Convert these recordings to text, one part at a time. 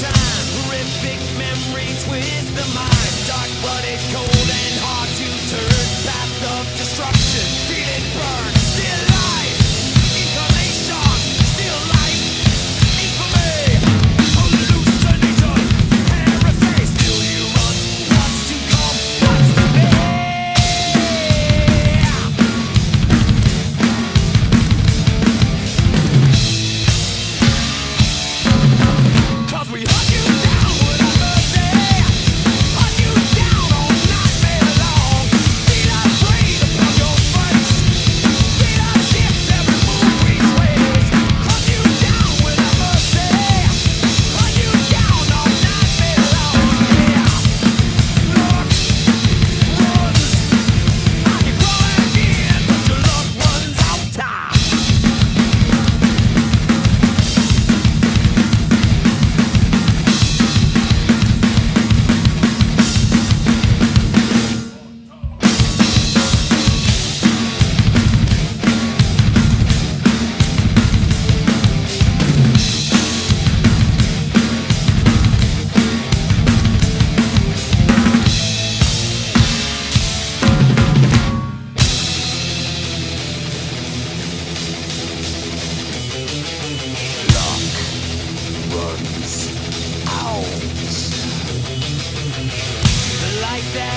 time. Horrific memories with the mind. Dark blooded, cold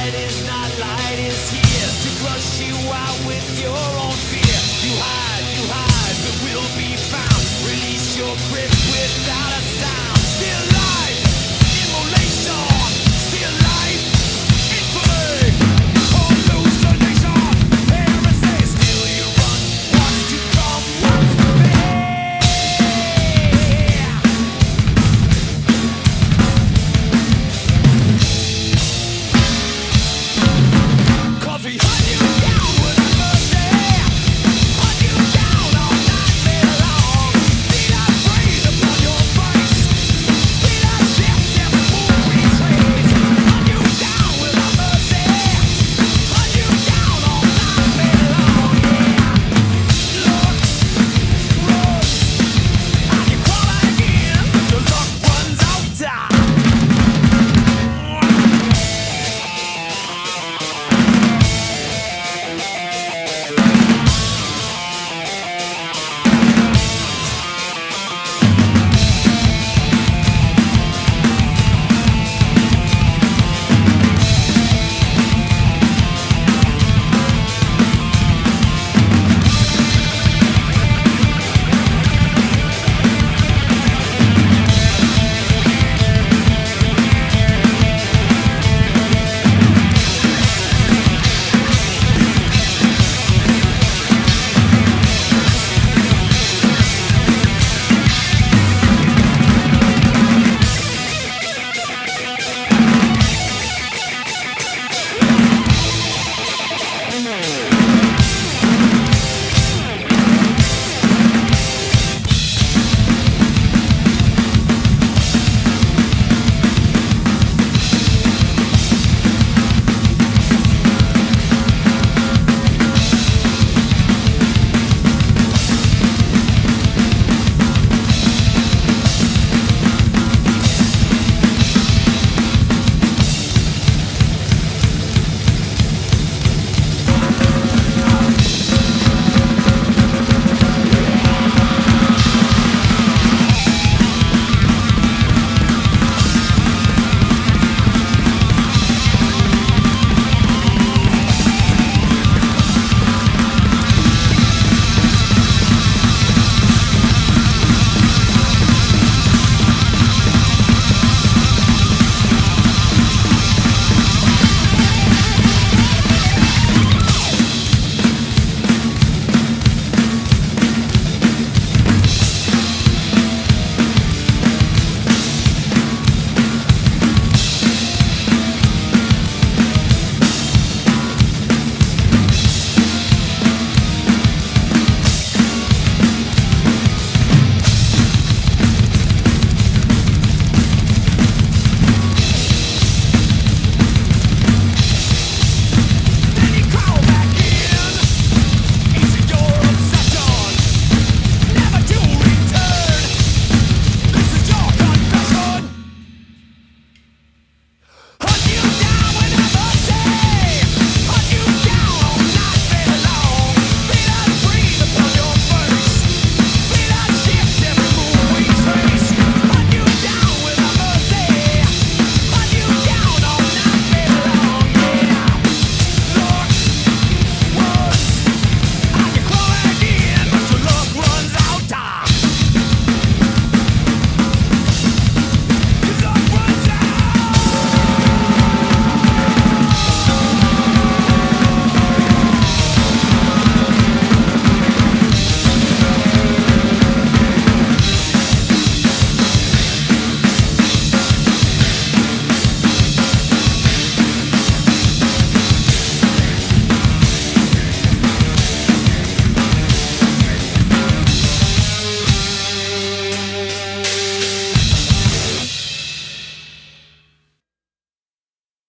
light is not light is here to crush you out with your